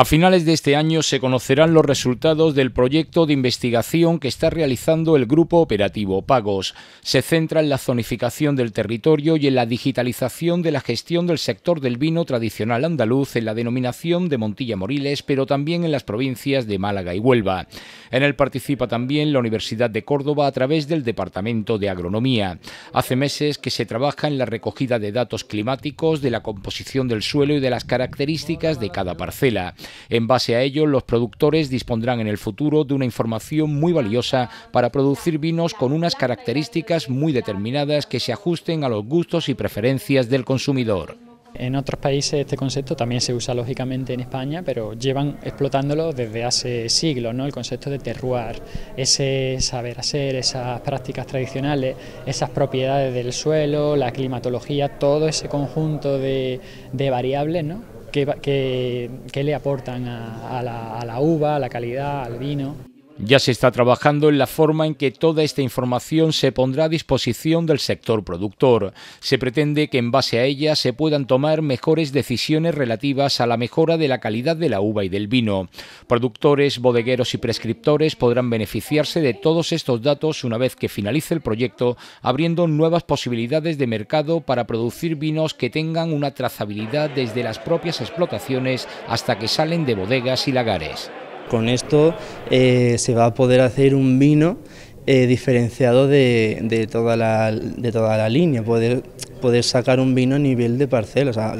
A finales de este año se conocerán los resultados del proyecto de investigación que está realizando el Grupo Operativo Pagos. Se centra en la zonificación del territorio y en la digitalización de la gestión del sector del vino tradicional andaluz en la denominación de Montilla Moriles, pero también en las provincias de Málaga y Huelva. En él participa también la Universidad de Córdoba a través del Departamento de Agronomía. Hace meses que se trabaja en la recogida de datos climáticos, de la composición del suelo y de las características de cada parcela. En base a ello, los productores dispondrán en el futuro de una información muy valiosa para producir vinos con unas características muy determinadas que se ajusten a los gustos y preferencias del consumidor. En otros países este concepto también se usa lógicamente en España, pero llevan explotándolo desde hace siglos, ¿no? El concepto de terroir, ese saber hacer, esas prácticas tradicionales, esas propiedades del suelo, la climatología, todo ese conjunto de, de variables, ¿no? Que, le aportan a, la, a la uva, a la calidad, al vino. Ya se está trabajando en la forma en que toda esta información se pondrá a disposición del sector productor. Se pretende que en base a ella se puedan tomar mejores decisiones relativas a la mejora de la calidad de la uva y del vino. Productores, bodegueros y prescriptores podrán beneficiarse de todos estos datos una vez que finalice el proyecto, abriendo nuevas posibilidades de mercado para producir vinos que tengan una trazabilidad desde las propias explotaciones hasta que salen de bodegas y lagares. Con esto eh, se va a poder hacer un vino eh, diferenciado de, toda la, de toda la línea, poder, poder sacar un vino a nivel de parcela, o sea,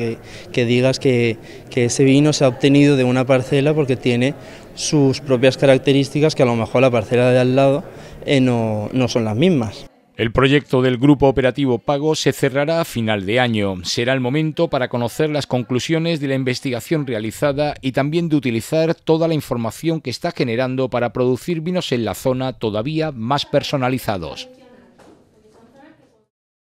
que, digas que, ese vino se ha obtenido de una parcela porque tiene sus propias características que a lo mejor la parcela de al lado eh, no son las mismas. El proyecto del Grupo Operativo Pago se cerrará a final de año. Será el momento para conocer las conclusiones de la investigación realizada y también de utilizar toda la información que está generando para producir vinos en la zona todavía más personalizados.